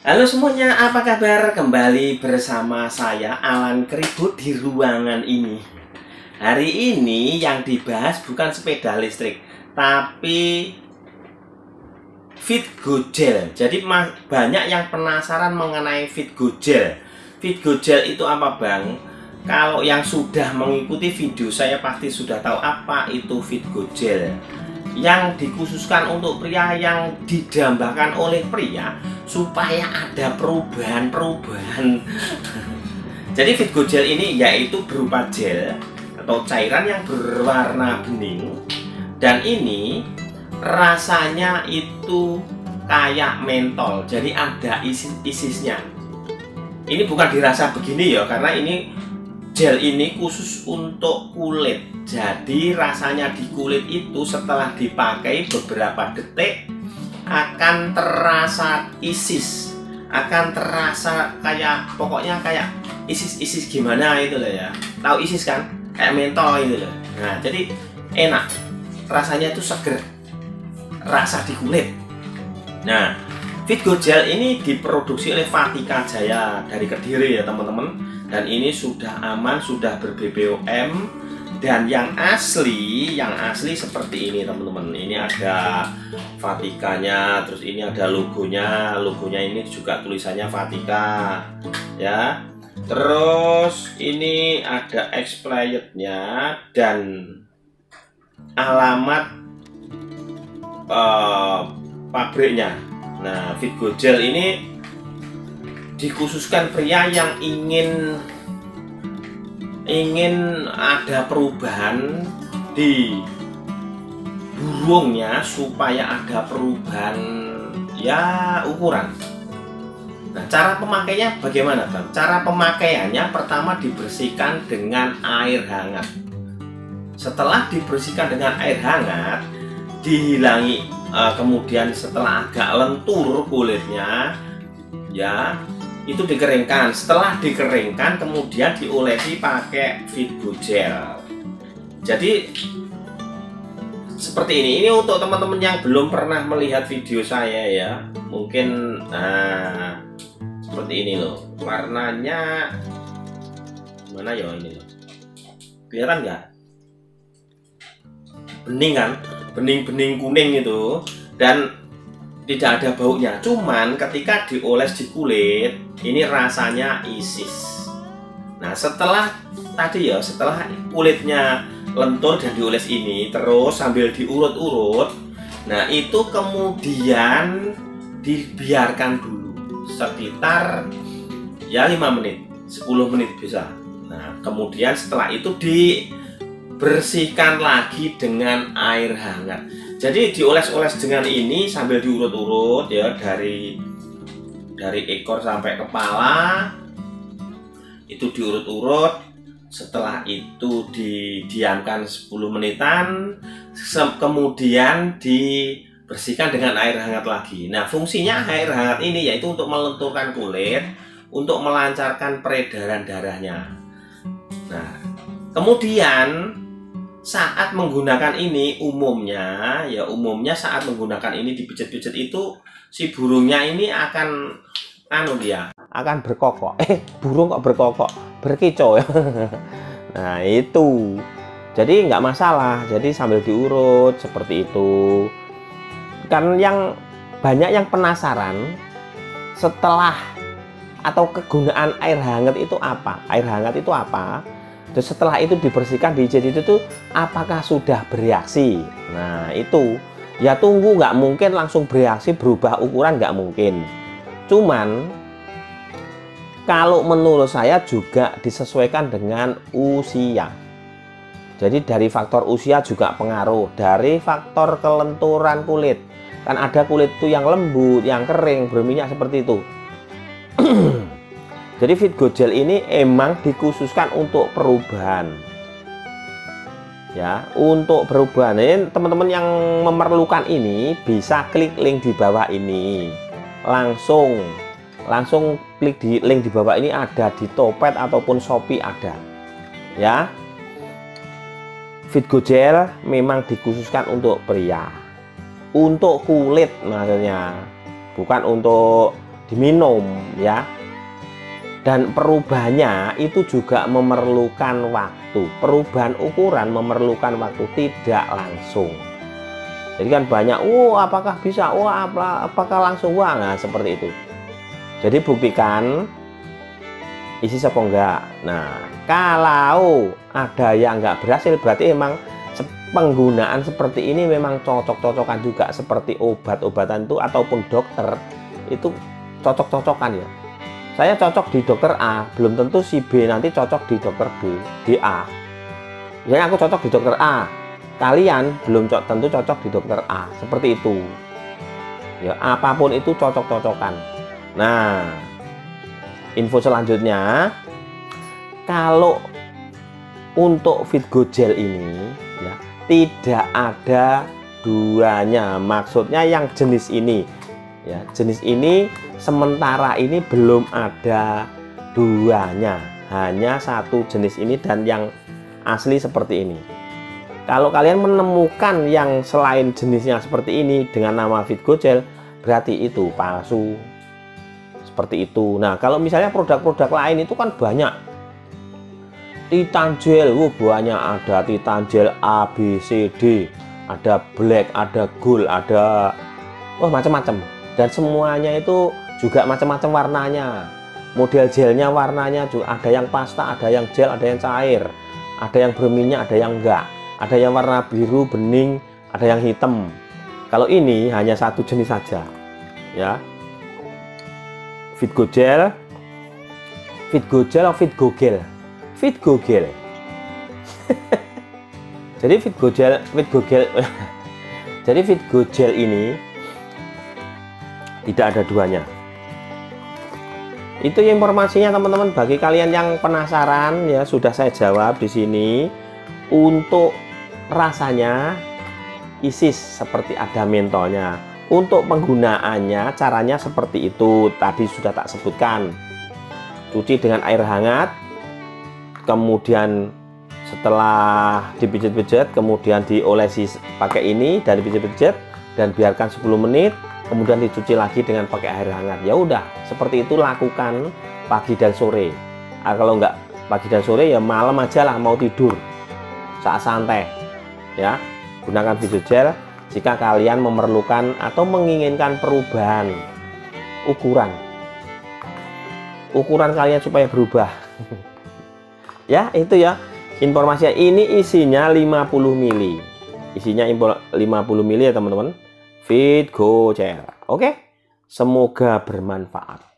Halo semuanya, apa kabar? Kembali bersama saya Alan Keribut di ruangan ini. Hari ini yang dibahas bukan sepeda listrik, tapi Fit Gel. Jadi banyak yang penasaran mengenai Fit Gel. Fit Gel itu apa, Bang? Kalau yang sudah mengikuti video saya pasti sudah tahu apa itu Fit Gel yang dikhususkan untuk pria yang didambakan oleh pria supaya ada perubahan-perubahan. Jadi fit gel ini yaitu berupa gel atau cairan yang berwarna bening dan ini rasanya itu kayak mentol. Jadi ada isis-isisnya. Ini bukan dirasa begini ya karena ini gel ini khusus untuk kulit jadi rasanya di kulit itu setelah dipakai beberapa detik akan terasa isis akan terasa kayak pokoknya kayak isis-isis gimana itu loh ya. Tahu isis kan? Kayak mentol itu loh. Nah jadi enak. Rasanya itu seger. Rasa di kulit. Nah Fitgo Gel ini diproduksi oleh Fatika Jaya dari Kediri ya teman-teman. Dan ini sudah aman sudah ber BPOM dan yang asli yang asli seperti ini teman-teman. Ini ada Vatikanya terus ini ada logonya. Logonya ini juga tulisannya Vatika ya. Terus ini ada expirednya dan alamat uh, pabriknya. Nah Fitgo Gel ini dikhususkan pria yang ingin ingin ada perubahan di burungnya supaya ada perubahan ya ukuran. Nah, cara pemakainya bagaimana, Bang? Cara pemakaiannya pertama dibersihkan dengan air hangat. Setelah dibersihkan dengan air hangat, dihilangi uh, kemudian setelah agak lentur kulitnya, ya itu dikeringkan. Setelah dikeringkan kemudian diolesi pakai Fitgo gel. Jadi seperti ini. Ini untuk teman-teman yang belum pernah melihat video saya ya. Mungkin nah seperti ini loh. Warnanya mana ya ini loh? Kelihatan nggak? Bening kan? Bening-bening kuning itu. Dan tidak ada baunya. Cuman ketika dioles di kulit ini rasanya isis. Nah setelah tadi ya setelah kulitnya lentur dan dioles ini terus sambil diurut-urut nah itu kemudian dibiarkan dulu sekitar ya 5 menit 10 menit bisa. Nah kemudian setelah itu dibersihkan lagi dengan air hangat jadi dioles-oles dengan ini sambil diurut-urut ya dari dari ekor sampai kepala. Itu diurut-urut. Setelah itu didiamkan 10 menitan. Kemudian dibersihkan dengan air hangat lagi. Nah fungsinya air hangat ini yaitu untuk melenturkan kulit untuk melancarkan peredaran darahnya. Nah kemudian saat menggunakan ini umumnya ya umumnya saat menggunakan ini dipijet-pijet itu si burungnya ini akan anu dia. Akan berkokok. Eh burung kok berkokok? Berkicau ya. Nah itu. Jadi nggak masalah. Jadi sambil diurut seperti itu. Kan yang banyak yang penasaran setelah atau kegunaan air hangat itu apa? Air hangat itu apa Terus setelah itu dibersihkan diijet itu tuh apakah sudah bereaksi? Nah itu ya tunggu nggak mungkin langsung bereaksi berubah ukuran nggak mungkin. Cuman kalau menurut saya juga disesuaikan dengan usia. Jadi dari faktor usia juga pengaruh dari faktor kelenturan kulit. Kan ada kulit itu yang lembut, yang kering, berminyak seperti itu. Jadi Fitgo Gel ini emang dikhususkan untuk perubahan. Ya, untuk perubahan ini teman-teman yang memerlukan ini bisa klik link di bawah ini. Langsung langsung klik di link di bawah ini ada di Topet ataupun Shopee ada. Ya. Fitgo Gel memang dikhususkan untuk pria. Untuk kulit maksudnya. Bukan untuk diminum ya dan perubahannya itu juga memerlukan waktu. Perubahan ukuran memerlukan waktu tidak langsung. Jadi kan banyak oh apakah bisa? Oh apa apakah langsung? Wah nah seperti itu. Jadi buktikan isi apa enggak. Nah kalau ada yang enggak berhasil berarti emang penggunaan seperti ini memang cocok-cocokan juga. Seperti obat-obatan itu ataupun dokter itu cocok-cocokan ya saya cocok di dokter A belum tentu si B nanti cocok di dokter B di A. Misalnya aku cocok di dokter A. Kalian belum tentu cocok di dokter A seperti itu. Ya apa pun itu cocok-cocokan. Nah info selanjutnya. Kalau untuk Fitgo Gel ini ya tidak ada duanya. Maksudnya yang jenis ini ya jenis ini sementara ini belum ada duanya. Hanya satu jenis ini dan yang asli seperti ini. Kalau kalian menemukan yang selain jenisnya seperti ini dengan nama Fitgo Gel berarti itu palsu. Seperti itu. Nah kalau misalnya produk-produk lain itu kan banyak. Titan Gel, wow, banyak. Ada Titan Gel A, B, C, D. Ada black, ada gold, ada wah macam-macam dan semuanya itu juga macam-macam warnanya. Model gelnya warnanya juga ada yang pasta ada yang gel ada yang cair. Ada yang berminyak ada yang enggak. Ada yang warna biru bening ada yang hitam. Kalau ini hanya satu jenis saja ya. Fitgo gel Fitgo gel atau Fitgo gel Fitgo gel jadi Fitgo gel Fitgo gel jadi Fitgo gel ini tidak ada duanya. Itu informasinya teman-teman. Bagi kalian yang penasaran ya sudah saya jawab di sini. Untuk rasanya isis seperti ada mentolnya. Untuk penggunaannya caranya seperti itu. Tadi sudah tak sebutkan. Cuci dengan air hangat kemudian setelah dipijat-pijat kemudian diolesi pakai ini dan dipijat-pijat dan biarkan 10 menit kemudian dicuci lagi dengan pakai air hangat. Ya udah seperti itu lakukan pagi dan sore. Nah, kalau enggak pagi dan sore ya malam aja lah mau tidur. Saat santai ya. Gunakan video gel jika kalian memerlukan atau menginginkan perubahan. Ukuran. Ukuran kalian supaya berubah. Ya itu ya. Informasinya ini isinya 50 mili. Isinya 50 mili ya teman-teman Fit Gojek. Oke, semoga bermanfaat.